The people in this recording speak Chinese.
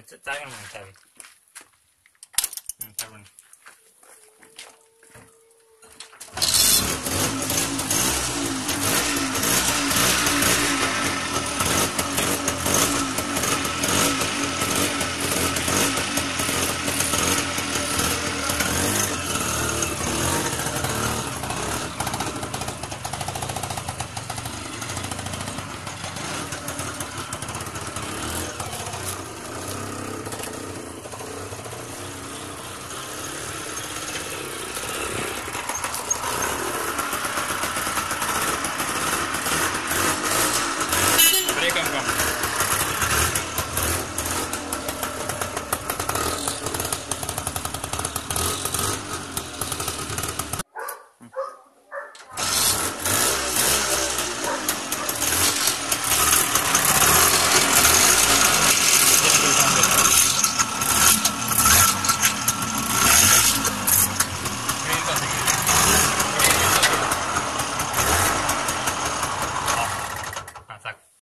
这咋用两天